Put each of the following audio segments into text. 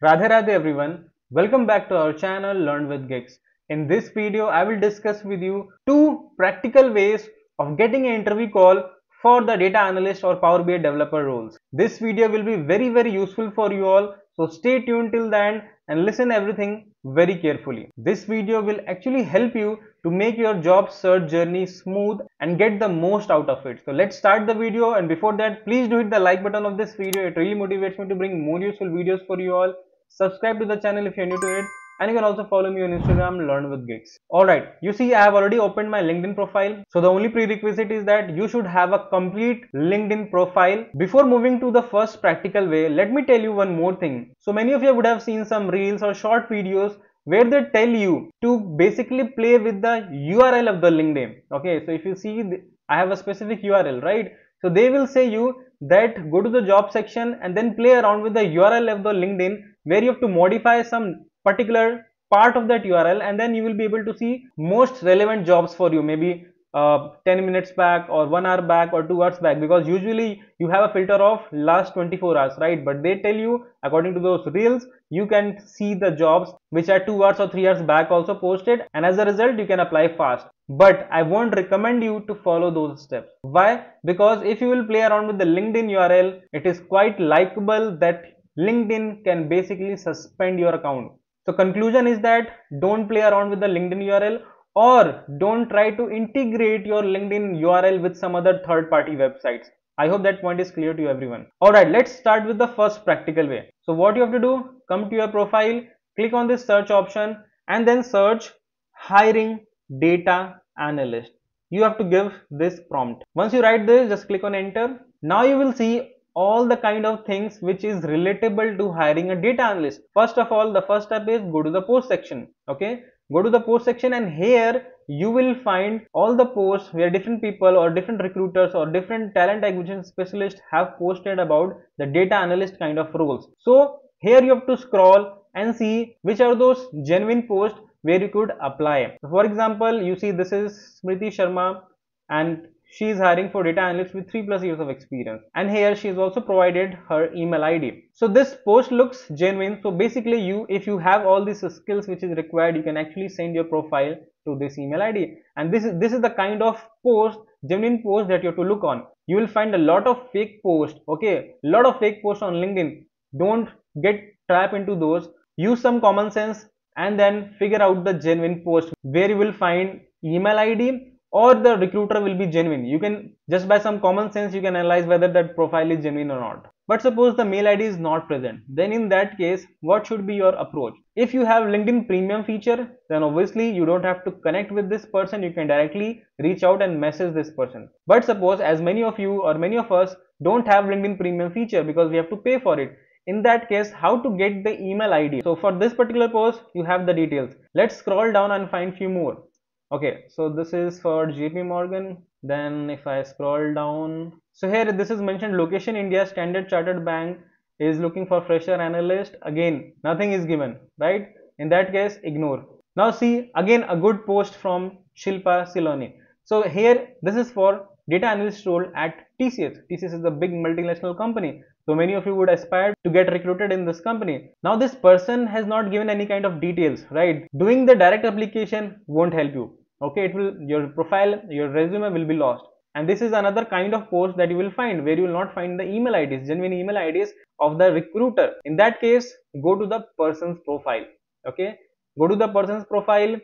Radhe Radhe everyone, welcome back to our channel Learn with Giggs. In this video, I will discuss with you two practical ways of getting an interview call for the data analyst or Power BI developer roles. This video will be very very useful for you all, so stay tuned till the end and listen everything very carefully. This video will actually help you to make your job search journey smooth and get the most out of it. So let's start the video and before that please do hit the like button of this video. It really motivates me to bring more useful videos for you all. Subscribe to the channel if you're new to it and you can also follow me on Instagram learn with Giggs. Alright, you see I have already opened my LinkedIn profile. So the only prerequisite is that you should have a complete LinkedIn profile. Before moving to the first practical way, let me tell you one more thing. So many of you would have seen some reels or short videos where they tell you to basically play with the URL of the LinkedIn. Okay, so if you see, I have a specific URL, right? So they will say you that go to the job section and then play around with the URL of the LinkedIn where you have to modify some particular part of that URL and then you will be able to see most relevant jobs for you maybe uh, 10 minutes back or 1 hour back or 2 hours back because usually you have a filter of last 24 hours right but they tell you according to those reels you can see the jobs which are 2 hours or 3 hours back also posted and as a result you can apply fast but I won't recommend you to follow those steps. Why? Because if you will play around with the LinkedIn URL, it is quite likable that LinkedIn can basically suspend your account. So conclusion is that don't play around with the LinkedIn URL or don't try to integrate your LinkedIn URL with some other third party websites. I hope that point is clear to everyone. Alright, let's start with the first practical way. So what you have to do, come to your profile, click on this search option and then search hiring data analyst. You have to give this prompt. Once you write this, just click on enter. Now you will see all the kind of things which is relatable to hiring a data analyst. First of all, the first step is go to the post section. Okay, go to the post section and here you will find all the posts where different people or different recruiters or different talent acquisition specialists have posted about the data analyst kind of roles. So here you have to scroll and see which are those genuine posts where you could apply. For example, you see this is Smriti Sharma and she is hiring for data analyst with 3 plus years of experience. And here she has also provided her email id so this post looks genuine. So basically you if you have all these skills which is required you can actually send your profile to this email id and this is this is the kind of post genuine post that you have to look on. You will find a lot of fake posts okay? A lot of fake posts on linkedin. Don't get trapped into those. Use some common sense and then figure out the genuine post where you will find email id or the recruiter will be genuine. You can just by some common sense you can analyze whether that profile is genuine or not. But suppose the mail id is not present. Then in that case what should be your approach? If you have linkedin premium feature then obviously you don't have to connect with this person. You can directly reach out and message this person. But suppose as many of you or many of us don't have linkedin premium feature because we have to pay for it. In that case how to get the email id so for this particular post you have the details. Let's scroll down and find few more okay so this is for jp morgan. Then if i scroll down so here this is mentioned location india standard chartered bank is looking for fresher analyst. Again nothing is given right? In that case ignore. Now see again a good post from shilpa siloni. So here this is for data analyst role at tcs tcs is a big multinational company. So many of you would aspire to get recruited in this company. Now this person has not given any kind of details right? Doing the direct application won't help you okay it will your profile your resume will be lost. And this is another kind of post that you will find where you will not find the email ids genuine email ids of the recruiter. In that case go to the person's profile. Okay? Go to the person's profile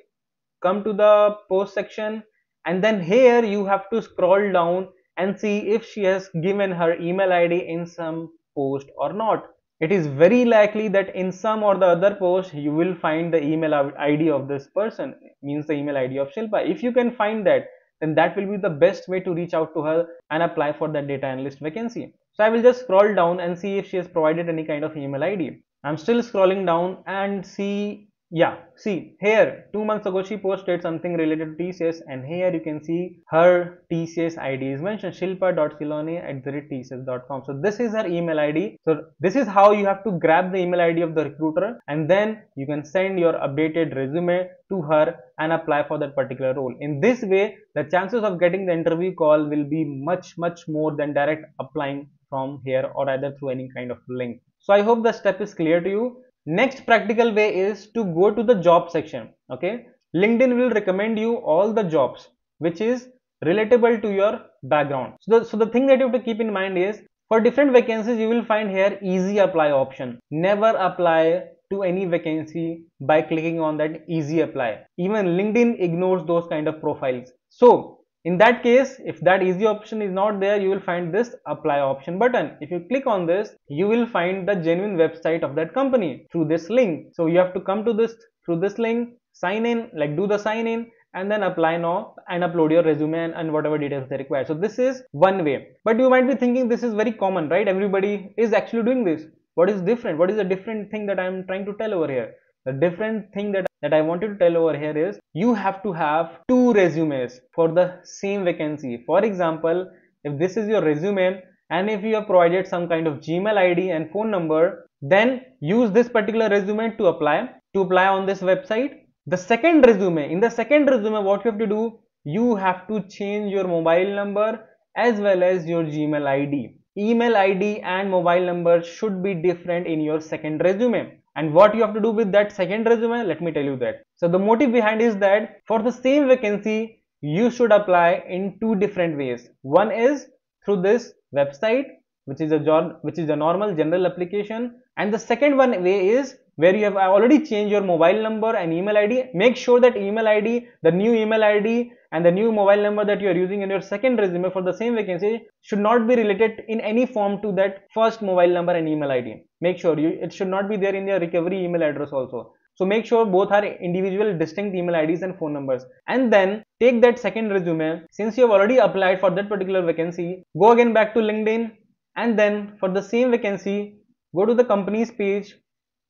come to the post section and then here you have to scroll down and see if she has given her email id in some post or not it is very likely that in some or the other post you will find the email id of this person means the email id of shilpa. If you can find that then that will be the best way to reach out to her and apply for that data analyst vacancy. So i will just scroll down and see if she has provided any kind of email id i'm still scrolling down and see yeah see here two months ago she posted something related to tcs and here you can see her tcs id is mentioned shilpa.siloni at tcs.com so this is her email id so this is how you have to grab the email id of the recruiter and then you can send your updated resume to her and apply for that particular role. In this way the chances of getting the interview call will be much much more than direct applying from here or either through any kind of link. So i hope the step is clear to you next practical way is to go to the job section okay? Linkedin will recommend you all the jobs which is relatable to your background. So the, so the thing that you have to keep in mind is for different vacancies you will find here easy apply option. Never apply to any vacancy by clicking on that easy apply. Even linkedin ignores those kind of profiles. So in that case if that easy option is not there you will find this apply option button. If you click on this you will find the genuine website of that company through this link. So you have to come to this through this link sign in like do the sign in and then apply now and upload your resume and, and, whatever details they require. So this is one way. But you might be thinking this is very common right? Everybody is actually doing this. What is different? What is the different thing that i'm trying to tell over here? The different thing that that I wanted to tell over here is you have to have two resumes for the same vacancy. For example, if this is your resume and if you have provided some kind of Gmail ID and phone number, then use this particular resume to apply to apply on this website. The second resume, in the second resume, what you have to do, you have to change your mobile number as well as your Gmail ID. Email ID and mobile number should be different in your second resume and what you have to do with that second resume let me tell you that. So the motive behind is that for the same vacancy you should apply in two different ways. One is through this website which is a job which is a normal general application. And the second one way is where you have already changed your mobile number and email id make sure that email id the new email id and the new mobile number that you are using in your second resume for the same vacancy should not be related in any form to that first mobile number and email id make sure you it should not be there in your recovery email address also. So make sure both are individual distinct email IDs and phone numbers. And then take that second resume. Since you have already applied for that particular vacancy, go again back to LinkedIn. And then for the same vacancy, go to the company's page,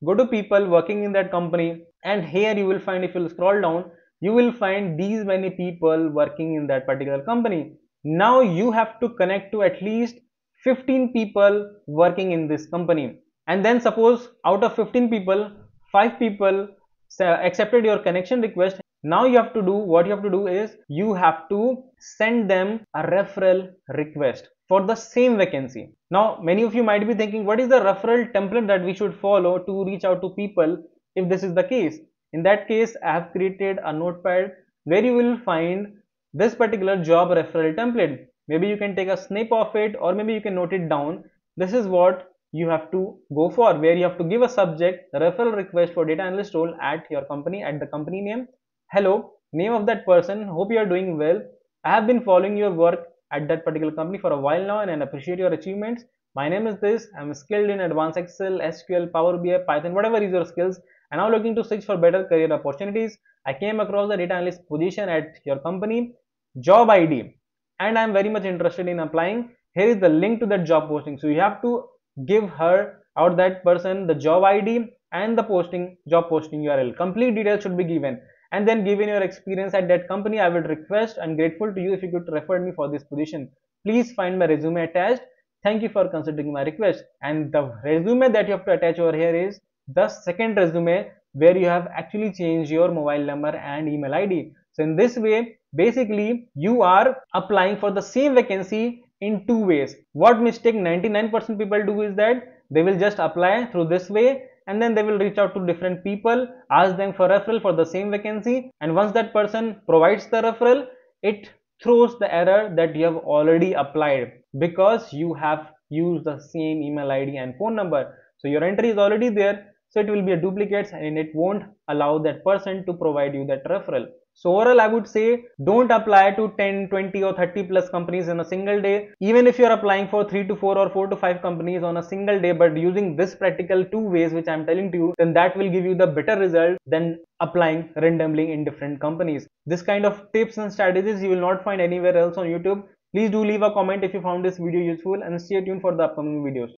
go to people working in that company and here you will find if you scroll down, you will find these many people working in that particular company. Now you have to connect to at least 15 people working in this company. And then suppose out of 15 people, 5 people uh, accepted your connection request. Now you have to do what you have to do is you have to send them a referral request for the same vacancy. Now many of you might be thinking what is the referral template that we should follow to reach out to people if this is the case? In that case i have created a notepad where you will find this particular job referral template. Maybe you can take a snip of it or maybe you can note it down. This is what you have to go for where you have to give a subject referral request for data analyst role at your company at the company name hello name of that person. Hope you are doing well. I have been following your work at that particular company for a while now and I appreciate your achievements. My name is this. I'm skilled in advanced excel sql power bi python whatever is your skills. And now looking to search for better career opportunities. I came across the data analyst position at your company job id and i'm very much interested in applying. Here is the link to that job posting. So you have to give her or that person the job id and the posting job posting url complete details should be given and then given your experience at that company. I would request and grateful to you if you could refer me for this position. Please find my resume attached. Thank you for considering my request. And the resume that you have to attach over here is the second resume where you have actually changed your mobile number and email id so in this way basically you are applying for the same vacancy in two ways. What mistake 99% people do is that they will just apply through this way and then they will reach out to different people ask them for referral for the same vacancy and once that person provides the referral it throws the error that you have already applied because you have used the same email id and phone number. So your entry is already there so it will be a duplicate and it won't allow that person to provide you that referral so overall i would say don't apply to 10 20 or 30 plus companies in a single day. Even if you're applying for 3 to 4 or 4 to 5 companies on a single day but using this practical two ways which i'm telling to you then that will give you the better result than applying randomly in different companies. This kind of tips and strategies you will not find anywhere else on youtube. Please do leave a comment if you found this video useful and stay tuned for the upcoming videos